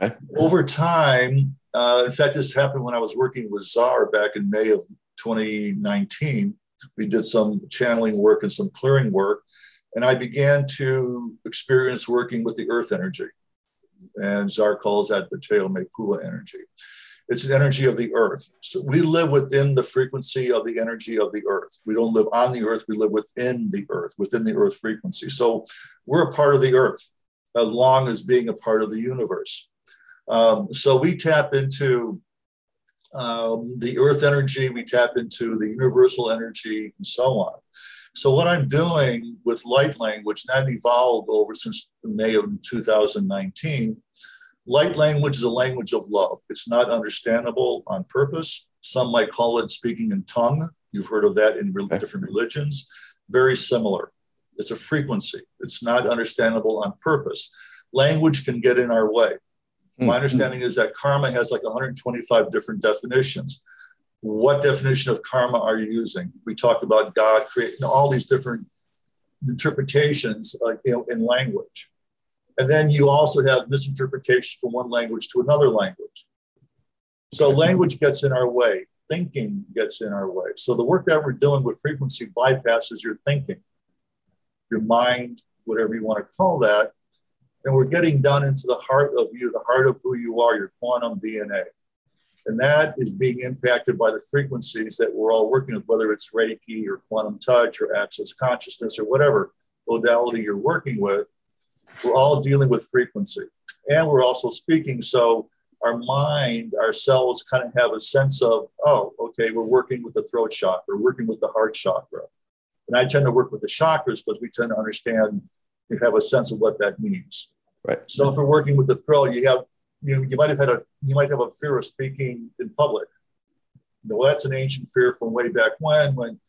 Okay. Over time, uh, in fact, this happened when I was working with Zar back in May of 2019. We did some channeling work and some clearing work, and I began to experience working with the earth energy. And Zar calls that the Teo Pula energy. It's an energy of the earth. So we live within the frequency of the energy of the earth. We don't live on the earth, we live within the earth, within the earth frequency. So we're a part of the earth, as long as being a part of the universe. Um, so we tap into um, the earth energy, we tap into the universal energy, and so on. So what I'm doing with light language, that evolved over since May of 2019, Light language is a language of love. It's not understandable on purpose. Some might call it speaking in tongue. You've heard of that in different religions. Very similar. It's a frequency. It's not understandable on purpose. Language can get in our way. Mm-hmm. My understanding is that karma has like 125 different definitions. What definition of karma are you using? We talked about God creating all these different interpretations uh, you know, in language. And then you also have misinterpretations from one language to another language. So language gets in our way, thinking gets in our way. So the work that we're doing with frequency bypasses your thinking, your mind, whatever you want to call that. And we're getting down into the heart of you, the heart of who you are, your quantum DNA. And that is being impacted by the frequencies that we're all working with, whether it's Reiki or quantum touch or access consciousness or whatever modality you're working with. We're all dealing with frequency. And we're also speaking. So our mind, our cells kind of have a sense of, oh, okay, we're working with the throat chakra, we're working with the heart chakra. And I tend to work with the chakras because we tend to understand, we have a sense of what that means. Right. So if we're working with the throat, you have you you might have had a you might have a fear of speaking in public. you well, that's an ancient fear from way back when, when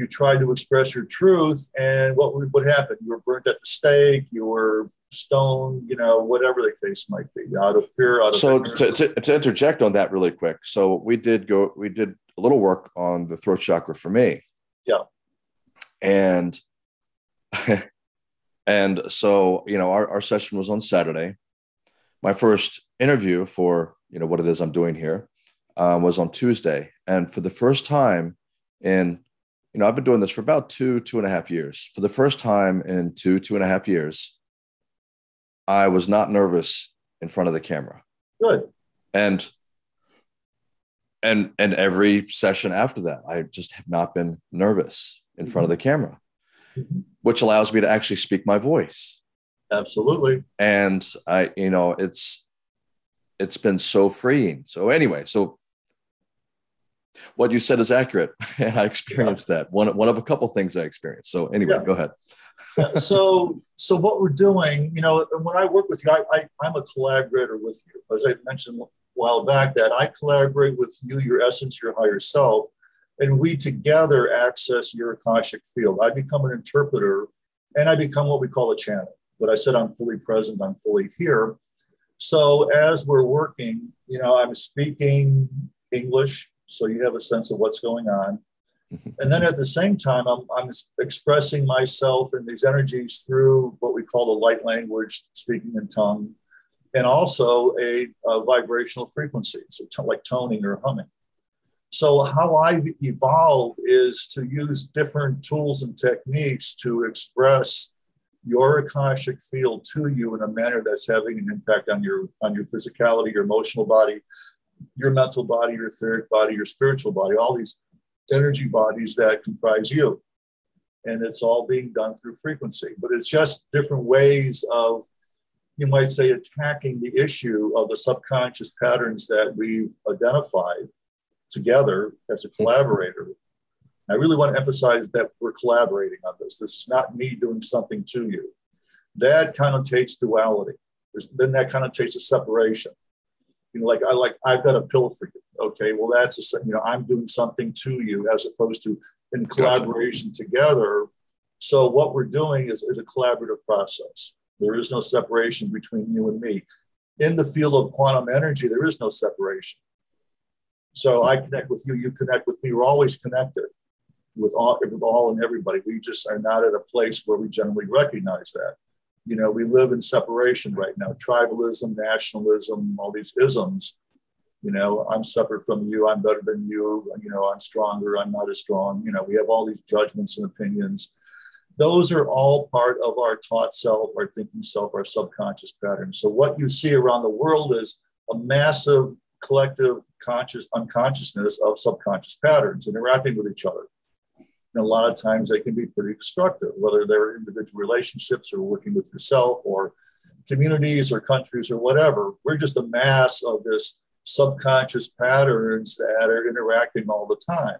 you tried to express your truth, and what what happened? You were burnt at the stake. You were stoned. You know, whatever the case might be, out of fear. Out of so to, to, to, interject on that really quick. So we did go. We did a little work on the throat chakra for me. Yeah. And [laughs] and so you know our, our session was on Saturday. My first interview for you know what it is I'm doing here um, was on Tuesday, and for the first time in you know I've been doing this for about two two and a half years. For the first time in two two and a half years, I was not nervous in front of the camera. Good. And and and every session after that, I just have not been nervous in front of the camera, mm-hmm. which allows me to actually speak my voice. Absolutely. And I, you know, it's it's been so freeing. So anyway, so what you said is accurate, [laughs] and I experienced yeah. that. One one of a couple things I experienced. So anyway, yeah. go ahead. so so what we're doing, you know, when I work with you, I, I I'm a collaborator with you. As I mentioned a while back, that I collaborate with you, your essence, your higher self, and we together access your akashic field. I become an interpreter, and I become what we call a channel. But I said I'm fully present, I'm fully here. So as we're working, you know, I'm speaking English, so you have a sense of what's going on. Mm-hmm. And then at the same time, I'm, I'm expressing myself and these energies through what we call the light language, speaking in tongue, and also a, a vibrational frequency, so t- like toning or humming. So, how I've evolved is to use different tools and techniques to express your akashic field to you in a manner that's having an impact on your on your physicality, your emotional body, your mental body, your etheric body, your spiritual body, all these energy bodies that comprise you. And it's all being done through frequency, but it's just different ways of, you might say, attacking the issue of the subconscious patterns that we've identified together as a mm-hmm. collaborator I really want to emphasize that we're collaborating on this. This is not me doing something to you. That connotates duality. There's, then that connotates a separation. You know, like I like I've got a pill for you. Okay, well that's a you know I'm doing something to you as opposed to in collaboration gotcha. together. So what we're doing is, is a collaborative process. There is no separation between you and me. In the field of quantum energy, there is no separation. So I connect with you, you connect with me. We're always connected with all with all and everybody. We just are not at a place where we generally recognize that. You know, we live in separation right now. Tribalism, nationalism, all these isms. You know, I'm separate from you. I'm better than you. You know, I'm stronger. I'm not as strong. You know, we have all these judgments and opinions. Those are all part of our taught self, our thinking self, our subconscious patterns. So what you see around the world is a massive collective conscious unconsciousness of subconscious patterns interacting with each other. And a lot of times they can be pretty destructive, whether they're individual relationships or working with yourself or communities or countries or whatever. We're just a mass of this subconscious patterns that are interacting all the time.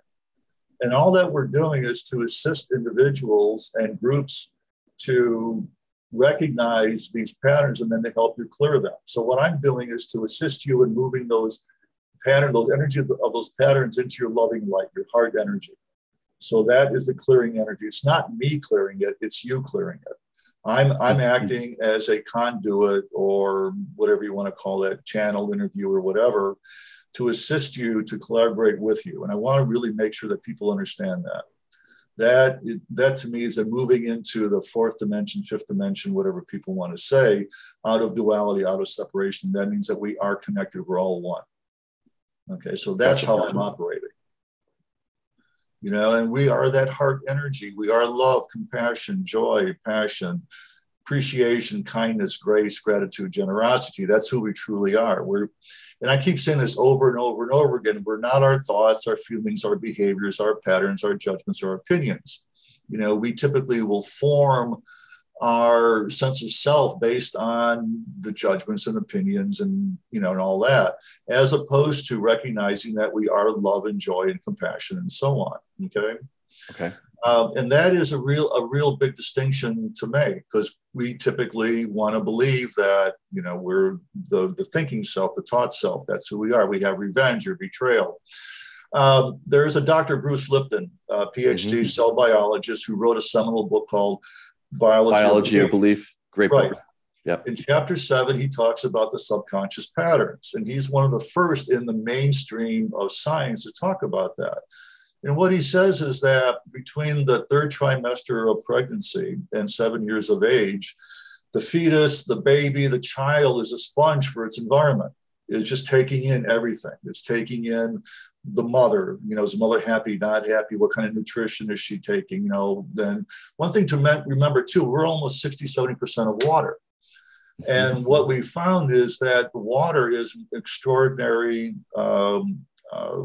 And all that we're doing is to assist individuals and groups to recognize these patterns and then to help you clear them. So what I'm doing is to assist you in moving those pattern, those energy of those patterns into your loving light, your heart energy. So that is the clearing energy. It's not me clearing it, it's you clearing it. I'm I'm acting as a conduit or whatever you want to call it, channel, interview, or whatever, to assist you to collaborate with you. And I want to really make sure that people understand that. That that to me is a moving into the fourth dimension, fifth dimension, whatever people want to say, out of duality, out of separation. That means that we are connected. We're all one. Okay, so that's how I'm operating you know, and we are that heart energy. We are love, compassion, joy, passion, appreciation, kindness, grace, gratitude, generosity. That's who we truly are. We're, and I keep saying this over and over and over again. We're not our thoughts, our feelings, our behaviors, our patterns, our judgments, our opinions. You know, we typically will form our sense of self based on the judgments and opinions and you know and all that as opposed to recognizing that we are love and joy and compassion and so on okay okay um, and that is a real a real big distinction to make because we typically want to believe that you know we're the the thinking self the taught self that's who we are we have revenge or betrayal um, there's a Dr. Bruce Lipton, a PhD mm-hmm. cell biologist, who wrote a seminal book called biology, biology of belief. Great right. book. Yep. In chapter seven, he talks about the subconscious patterns, and he's one of the first in the mainstream of science to talk about that. And what he says is that between the third trimester of pregnancy and seven years of age, the fetus, the baby, the child is a sponge for its environment. It's just taking in everything. It's taking in the mother you know is the mother happy not happy? What kind of nutrition is she taking you know? Then one thing to remember too we're almost 60 70% of water. And what we found is that water is an extraordinary um, uh,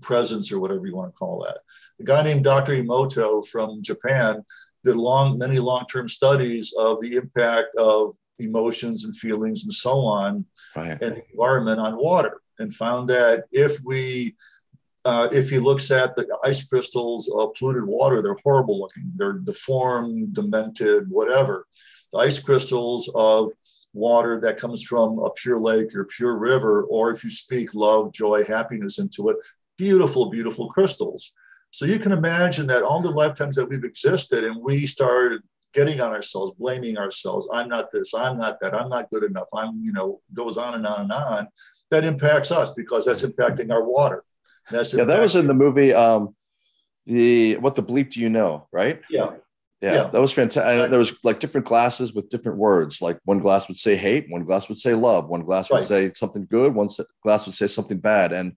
presence or whatever you want to call that. A guy named dr emoto from japan did long many long-term studies of the impact of emotions and feelings and so on right. and the environment on water and found that if we uh, if he looks at the ice crystals of polluted water, they're horrible looking. They're deformed, demented, whatever. The ice crystals of water that comes from a pure lake or pure river, or if you speak love, joy, happiness into it, beautiful, beautiful crystals. So you can imagine that all the lifetimes that we've existed and we started getting on ourselves, blaming ourselves. I'm not this, I'm not that, I'm not good enough. I'm, you know, goes on and on and on. That impacts us because that's impacting our water. That's yeah, that was in the movie. Um, the what the bleep do you know? Right? Yeah. Yeah, yeah. that was fantastic. There was like different glasses with different words. Like one glass would say hate, one glass would say love, one glass would right. say something good, one glass would say something bad. And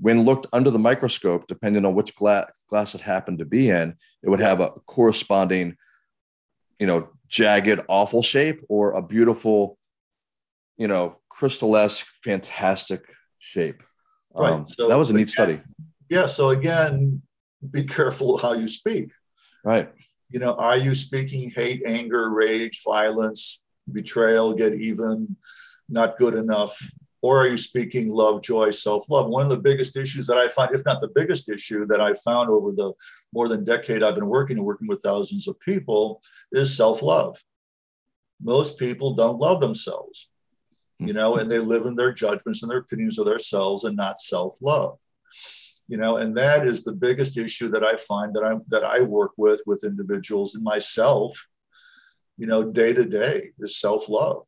when looked under the microscope, depending on which glass, glass it happened to be in, it would have a corresponding you know, jagged, awful shape or a beautiful, you know, crystal-esque, fantastic shape. Right. Um, so that was a neat again, study. Yeah. So again, be careful how you speak. Right. You know, are you speaking hate, anger, rage, violence, betrayal, get even, not good enough? or are you speaking love, joy, self love? One of the biggest issues that I find, if not the biggest issue that I found over the more than decade I've been working and working with thousands of people, is self love. Most people don't love themselves, you know, and they live in their judgments and their opinions of themselves and not self love. You know, and that is the biggest issue that I find that I that I work with with individuals and myself, you know, day to day is self love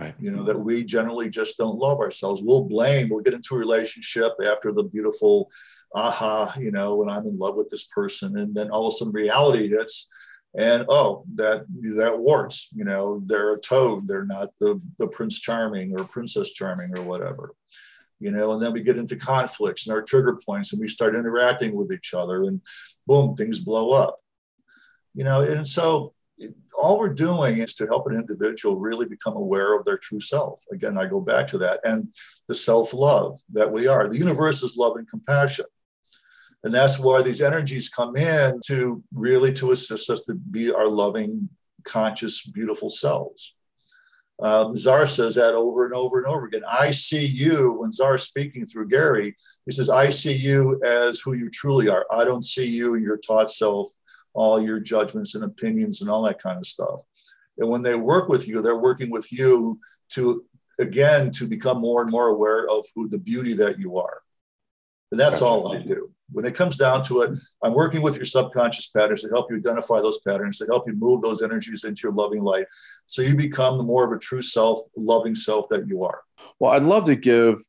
Right. You know, that we generally just don't love ourselves. We'll blame, we'll get into a relationship after the beautiful aha, you know, when I'm in love with this person. And then all of a sudden reality hits and oh, that that warts, you know, they're a toad, they're not the, the Prince Charming or Princess Charming or whatever. You know, and then we get into conflicts and our trigger points and we start interacting with each other and boom, things blow up. You know, and so all we're doing is to help an individual really become aware of their true self. Again, I go back to that and the self love that we are. The universe is love and compassion. And that's why these energies come in to really to assist us to be our loving, conscious, beautiful selves. Um, Zar says that over and over and over again. I see you, when Zar's speaking through Gary, he says, I see you as who you truly are. I don't see you in your taught self all your judgments and opinions and all that kind of stuff. And when they work with you, they're working with you to, again, to become more and more aware of who the beauty that you are. And that's all I do when it comes down to it, I'm working with your subconscious patterns to help you identify those patterns, to help you move those energies into your loving light. So you become the more of a true self, loving self that you are. Well, I'd love to give,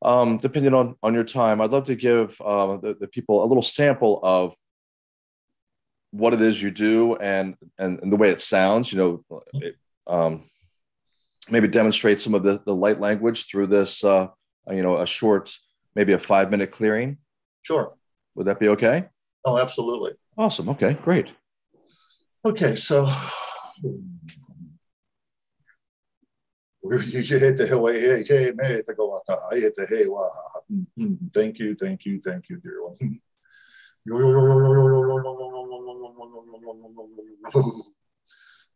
um, depending on, on your time, I'd love to give uh, the, the people a little sample of what it is you do and, and, and the way it sounds, you know, it, um, maybe demonstrate some of the, the light language through this, uh, you know, a short, maybe a five minute clearing. Sure. Would that be okay? Oh, absolutely. Awesome. Okay, great. Okay, so you hit the way hey hey me go I hit the hey wow. Hmm, hmm. Thank you, thank you, thank you, dear one. [laughs]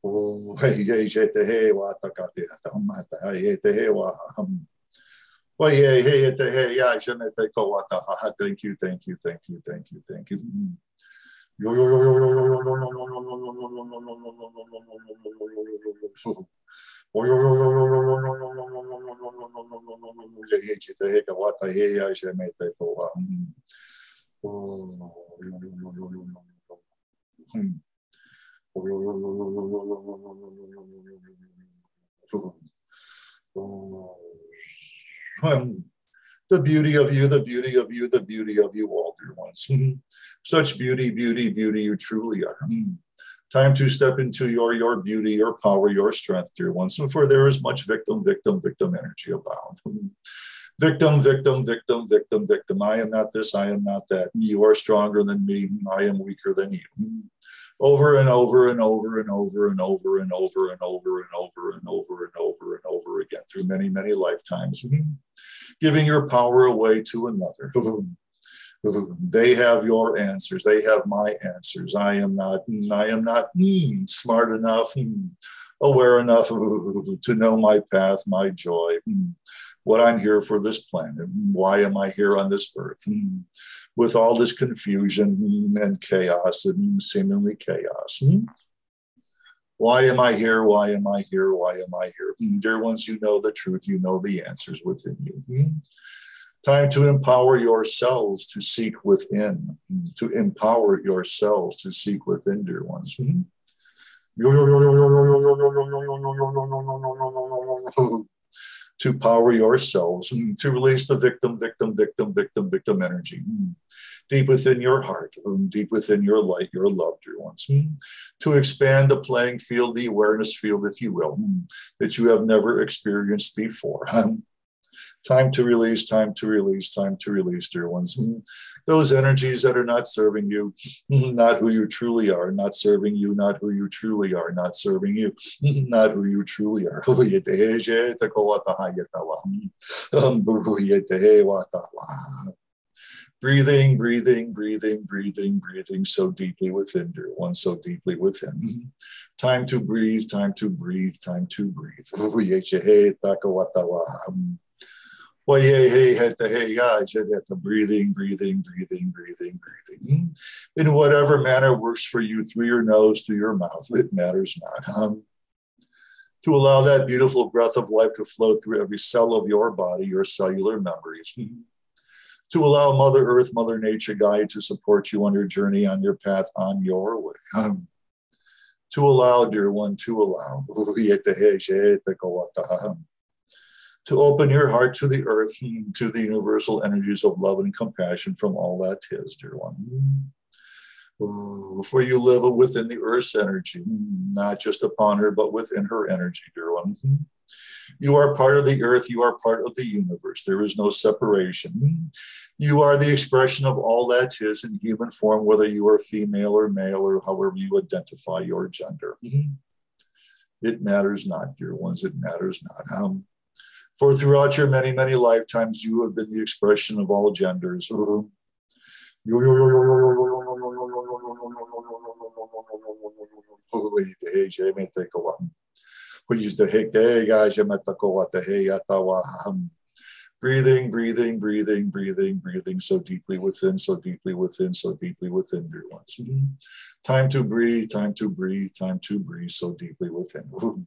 Oh, hey, hey, hey, hey, hey, hey, hey, hey, hey, hey, hey, hey, Poi hei, hei, ete, hei, ai, shene te koa taha. Thank you, thank you, thank you, thank you, thank you. Yo, yo, yo, yo, yo, yo, yo, yo, yo, yo, Oh, the beauty of you, the beauty of you, the beauty of you all, dear ones. Hmm. Such beauty, beauty, beauty you truly are. Hmm. Time to step into your, your beauty, your power, your strength, dear ones. For there is much victim, victim, victim energy abound. Hmm. Victim, victim, victim, victim, victim. I am not this, I am not that. You are stronger than me, I am weaker than you over and over and over and over and over and over and over and over and over and over and over again through many, many lifetimes, giving your power away to another. They have your answers. They have my answers. I am not. I am not mm, smart enough, mm, aware enough to know my path, my joy, mm, what I'm here for this planet. Why am I here on this earth? With all this confusion and chaos and seemingly chaos. Hmm? Why am I here? Why am I here? Why am I here? Hmm, dear ones, you know the truth, you know the answers within you. Hmm? Time to empower yourselves to seek within, to empower yourselves to seek within, dear ones to power yourselves, mm, to release the victim, victim, victim, victim, victim energy mm, deep within your heart, mm, deep within your light, your love, dear ones, to expand the playing field, the awareness field, if you will, that you have never experienced before. [laughs] Time to release, time to release, time to release, dear ones. Mm, those energies that are not serving you, mm, not who you truly are, not serving you, not who you truly are, not serving you, mm, not who you truly are. breathing, breathing, breathing, breathing, breathing so deeply within, dear one, so deeply within. Time to breathe, time to breathe, time to breathe. Well, hey, hey, had to, hey, guys, had to breathing, breathing, breathing, breathing, breathing. In whatever manner works for you through your nose, through your mouth, it matters not. Um, to allow that beautiful breath of life to flow through every cell of your body, your cellular memories. To allow Mother Earth, Mother Nature guide to support you on your journey, on your path, on your way. Um, to allow, dear one, to allow to open your heart to the earth, and to the universal energies of love and compassion from all that is, dear one. For you live within the earth's energy, not just upon her, but within her energy, dear one. You are part of the earth, you are part of the universe. There is no separation. You are the expression of all that is in human form, whether you are female or male or however you identify your gender. It matters not, dear ones, it matters not. Um, for throughout your many, many lifetimes, you have been the expression of all genders. Breathing, breathing, breathing, breathing, breathing so deeply within, so deeply within, so deeply within, dear ones. Time to breathe, time to breathe, time to breathe so deeply within.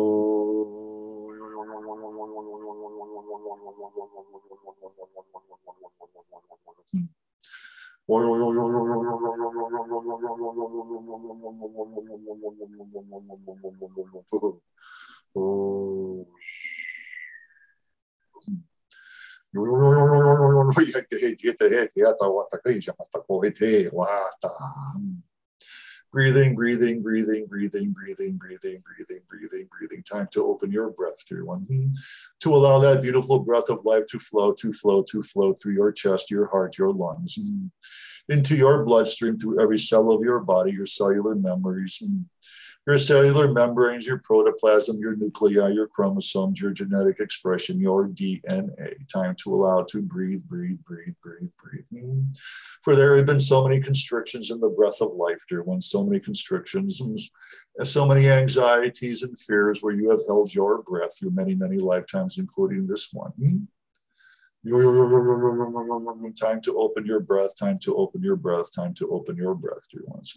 يتهيت يتهيت يتوتكيش متكو يتهيت واتا Breathing, breathing, breathing, breathing, breathing, breathing, breathing, breathing, breathing. Time to open your breath, dear one. Hmm. To allow that beautiful breath of life to flow, to flow, to flow through your chest, your heart, your lungs, hmm. into your bloodstream, through every cell of your body, your cellular memories, hmm. Your cellular membranes, your protoplasm, your nuclei, your chromosomes, your genetic expression, your DNA. Time to allow to breathe, breathe, breathe, breathe, breathe. For there have been so many constrictions in the breath of life, dear one, so many constrictions, and so many anxieties and fears where you have held your breath through many, many lifetimes, including this one. Time to open your breath, time to open your breath, time to open your breath, dear ones.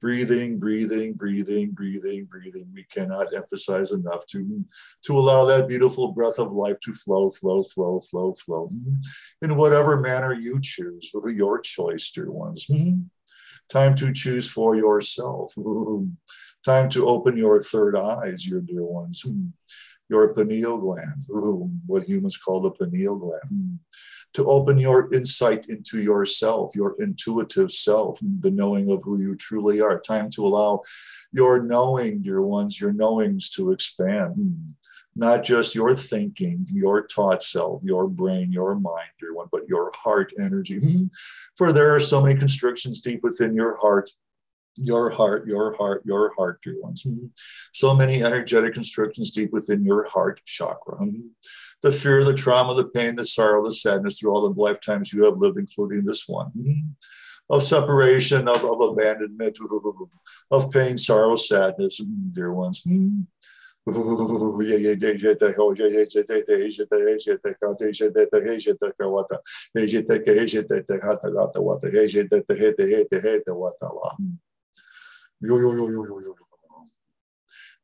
Breathing, breathing, breathing, breathing, breathing. We cannot emphasize enough to, to allow that beautiful breath of life to flow, flow, flow, flow, flow. Hmm. In whatever manner you choose, your choice, dear ones. Hmm. Time to choose for yourself. Hmm. Time to open your third eyes, your dear ones. Your pineal gland, what humans call the pineal gland to open your insight into yourself, your intuitive self, the knowing of who you truly are. Time to allow your knowing, dear ones, your knowings to expand. Not just your thinking, your taught self, your brain, your mind, dear one, but your heart energy. Hmm. For there are so many constrictions deep within your heart your heart, your heart, your heart, dear ones. Hmm. So many energetic constrictions deep within your heart chakra hmm. The fear, the trauma, the pain, the sorrow, the sadness through all the lifetimes you have lived, including this one. Of separation, of, of abandonment, of pain, sorrow, sadness, dear ones.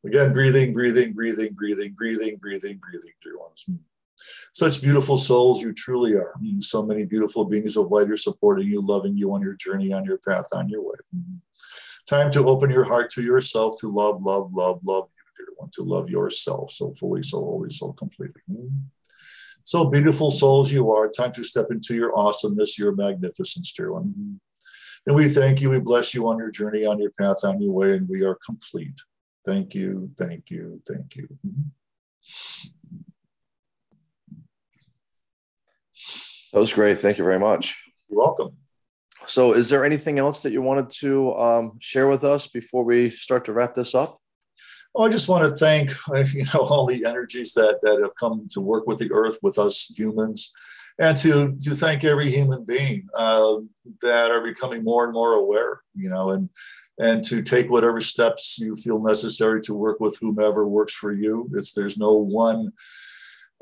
Again, breathing, breathing, breathing, breathing, breathing, breathing, breathing, dear ones. Hmm. Such beautiful souls you truly are. Hmm. So many beautiful beings of light are supporting you, loving you on your journey, on your path, on your way. Hmm. Time to open your heart to yourself, to love, love, love, love you, dear one, to love yourself so fully, so wholly, so completely. So beautiful souls you are. Time to step into your awesomeness, your magnificence, dear one. And we thank you, we bless you on your journey, on your path, on your way, and we are complete. Thank you, thank you, thank you. That was great. Thank you very much. You're welcome. So, is there anything else that you wanted to um, share with us before we start to wrap this up? Well, I just want to thank [laughs] you know all the energies that that have come to work with the earth with us humans, and to to thank every human being uh, that are becoming more and more aware. You know, and and to take whatever steps you feel necessary to work with whomever works for you. It's there's no one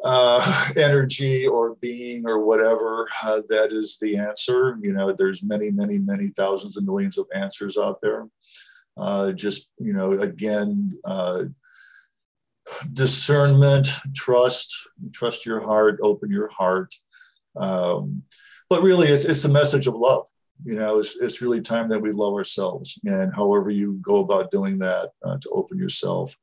uh, energy or being or whatever uh, that is the answer. You know, there's many, many, many thousands and millions of answers out there. Uh, just you know, again, uh, discernment, trust, trust your heart, open your heart. Um, but really, it's it's a message of love you know, it's, it's really time that we love ourselves. And however you go about doing that, uh, to open yourself,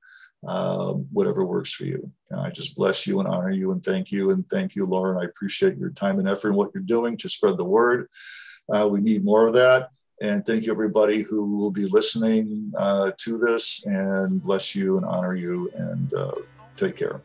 uh, whatever works for you. And I just bless you and honor you and thank you. And thank you, Loren. I appreciate your time and effort and what you're doing to spread the word. Uh, we need more of that. And thank you, everybody who will be listening uh, to this. And bless you and honor you. And uh, take care.